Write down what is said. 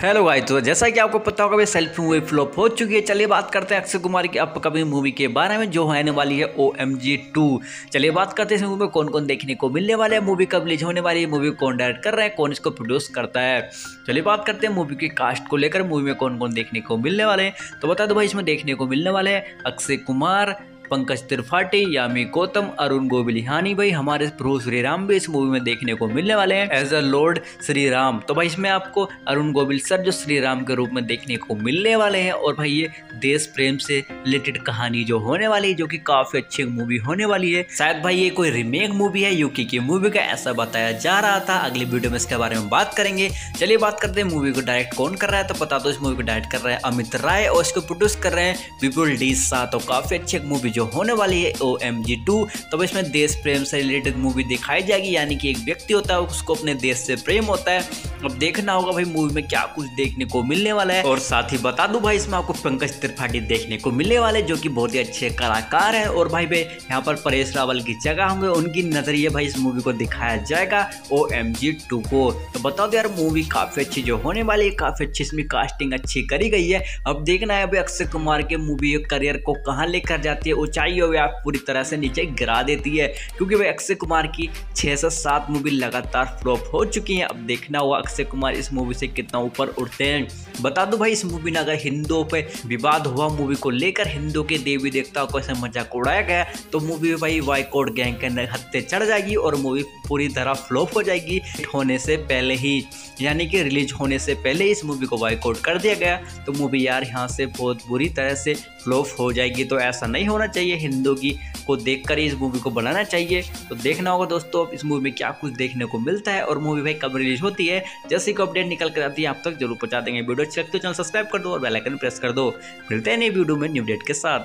Hello भाई तो जैसा कि आपको पता होगा भाई सेल्फी मूवी फ्लॉप हो चुकी है। चलिए बात करते हैं अक्षय कुमार की अपकमिंग मूवी के बारे में, जो आने वाली है ओ एम जी टू चलिए बात करते हैं इस मूवी में कौन कौन देखने को मिलने वाले हैं। मूवी कब रिलीज़ होने वाली है? मूवी कौन डायरेक्ट कर रहा है? कौन इसको प्रोड्यूस करता है? चलिए बात करते हैं मूवी के कास्ट को लेकर। मूवी में कौन कौन देखने को मिलने वाले हैं? तो बता दो भाई, इसमें देखने को मिलने वाले हैं अक्षय कुमार पंकज त्रिपाठी, यामी गौतम, अरुण गोबिलिहानी भाई हमारे प्रभु श्री राम भी इस मूवी में देखने को मिलने वाले हैं। As a lord Shri Ram. तो भाई इसमें आपको अरुण गोबिल सर जो श्री राम के रूप में देखने को मिलने वाले हैं और भाई ये देश प्रेम से रिलेटेड कहानी जो होने वाली है, जो कि काफ़ी अच्छी मूवी होने वाली है। शायद भाई ये कोई रिमेक मूवी है, यूके की मूवी का ऐसा बताया जा रहा था। अगली वीडियो में इसके बारे में बात करेंगे। चलिए बात करते हैं मूवी को डायरेक्ट कौन कर रहा है तो पता दो इस मूवी को डायरेक्ट कर रहे हैं अमित राय और इसको प्रोड्यूस कर रहे हैं विपुल डी सा तो काफ़ी अच्छी मूवी जो होने वाली है ओ एम जी टू तो इसमें देश प्रेम से रिलेटेड मूवी दिखाई जाएगी, यानी कि एक व्यक्ति होता है, उसको अपने देश से प्रेम होता है। अब देखना होगा भाई मूवी में क्या कुछ देखने को मिलने वाला है। और साथ ही बता दूँ भाई, इसमें आपको पंकज त्रिपाठी देखने को मिलने वाले जो कि बहुत ही अच्छे कलाकार हैं। और भाई भाई, यहाँ पर परेश रावल की जगह होंगे, उनकी नज़रिए भाई इस मूवी को दिखाया जाएगा ओ एम जी टू को। तो बताओ तो यार मूवी काफ़ी अच्छी जो होने वाली है, काफ़ी अच्छी इसमें कास्टिंग अच्छी करी गई है। अब देखना है भाई अक्षय कुमार के मूवी करियर को कहाँ लेकर जाती है ऊंचाई हो या पूरी तरह से नीचे गिरा देती है। क्योंकि भाई अक्षय कुमार की छह से सात मूवी लगातार फ्लॉप हो चुकी हैं। अब देखना हुआ अक्षय कुमार इस मूवी से कितना ऊपर उठते हैं। बता दो भाई, इस मूवी ने अगर हिंदुओं पे विवाद हुआ मूवी को लेकर हिंदू के देवी देवताओं को ऐसे मज़ाक उड़ाया गया तो मूवी भाई वाईकोट गैंग के हत्ते चढ़ जाएगी और मूवी पूरी तरह फ्लॉप हो जाएगी। होने से पहले ही, यानी कि रिलीज़ होने से पहले इस मूवी को वाईकोट कर दिया गया। तो मूवी यार यहाँ से बहुत बुरी तरह से फ्लॉप हो जाएगी। तो ऐसा नहीं होना चाहिए। हिंदू की को देखकर ही इस मूवी को बनाना चाहिए। तो देखना होगा दोस्तों, इस मूवी में क्या कुछ देखने को मिलता है और मूवी भाई कब रिलीज़ होती है। जैसे को अपडेट निकल कर आती है, आप तक ज़रूर पहुँचा देंगे। वीडियो अच्छी लगती है, चैनल सब्सक्राइब कर दो और बेलाइकन प्रेस कर दो। मिलते हैं नई वीडियो में न्यू डेट के साथ।